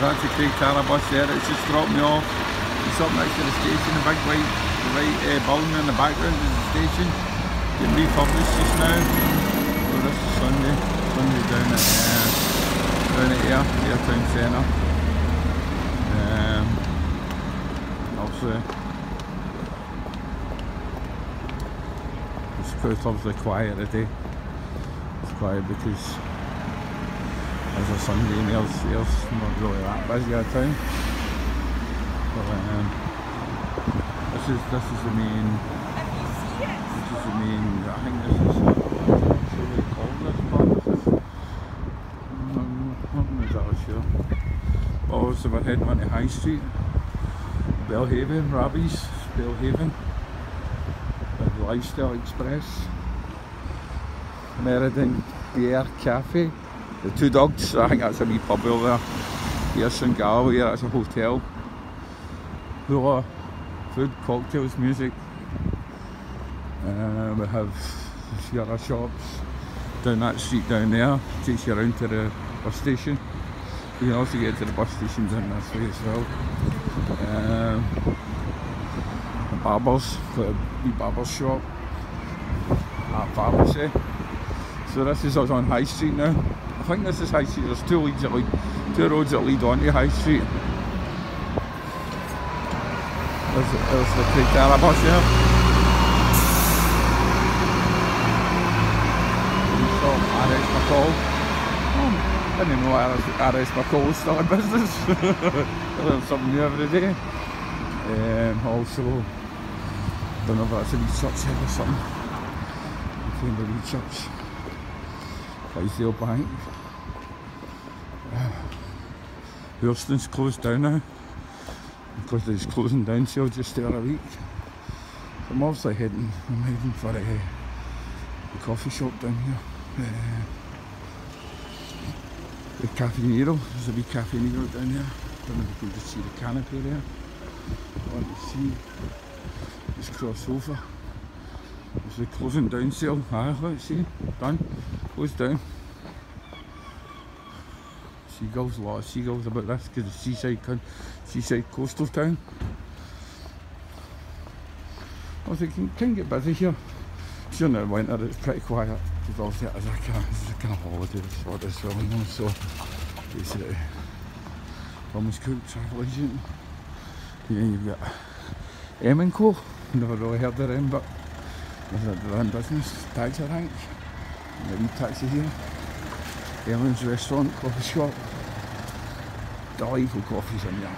That's the Craig Tara bus there, it's just dropped me off. It's up next to the station, the big white, white uh, building in the background is the station. Getting refurbished just now. So this is Sunday, Sunday down at, uh, down at Ayr, Ayr Town Centre. Um, also, it's quite obviously quiet today. It's quiet because it's a Sunday and there's, there's not really that busy a town. But um, this is this is the main this is the main I think this is the way called this part this not sure. We're heading on to High Street. Belhaven, Rabbie's, Belhaven. Lifestyle Express. Meriden Beer Cafe. The Two Dogs, I think that's a wee pub over there. Here's St Galloway, that's a hotel. Hula, food, cocktails, music. Uh, we have a few other shops down that street down there. Takes you around to the bus station. You can also get to the bus station down this way as well. Um, the barbers, got a wee barber shop. At pharmacy. So this is us on High Street now. I think this is High Street. There's two leads that lead, two roads that lead onto High Street. There's, there's the Craig Tara bus here. So RS McColl. Oh, I didn't know RS, McColl was still in business. I learn something new every day. Um, also, don't know if that's a wee church or something. Between the wee church. Clydesdale Bank. Hurston's closed down now because it's closing down sale just there a week. So I'm obviously heading, I'm heading for a, a coffee shop down here. Uh, the Cafe Nero, there's a wee Cafe Nero down there. Don't know if you can just see the canopy there. I want to see this crossover. It's the closing down sale. Ah, let's see, done, closed down. Seagulls, a lot of seagulls about this because it's seaside, seaside coastal town. I think it can get busy here. During the winter it's pretty quiet because obviously it is a kind of, kind of holiday resort as well, you so basically Thomas Cook travel agent. Yeah, you've got M Co. Never really heard of them but they're in business, taxi rank. And the wee taxi here. Ellen's restaurant, coffee shop. Delightful coffees in here.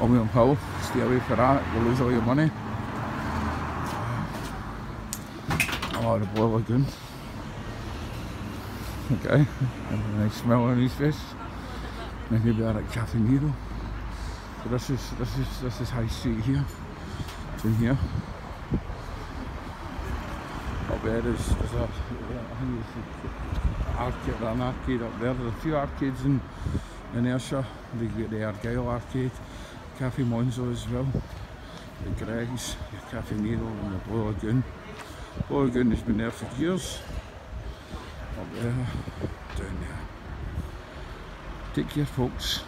William Hill, stay away from that, you'll lose all your money. Oh, the Blue Lagoon. Okay, have a nice smell on his here we are at Cafe Nero. So this is this is this is High Street here. It's in here. up there, there's, there's a, I think it's arcade, an arcade up there, there's a few arcades in, in Ayrshire, you've got the Argyle Arcade, Cafe Monzo as well, the Gregs, the Cafe Nero and the Blue Lagoon. Blue Lagoon has been there for years, up there, down there. Take care folks.